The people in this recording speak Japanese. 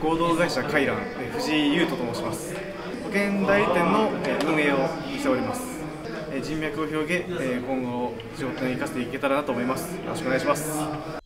合同会社回覧藤井優斗と申します。保険代理店の運営をしております。人脈を広げ今後仕事に生かしていけたらなと思います。よろしくお願いします。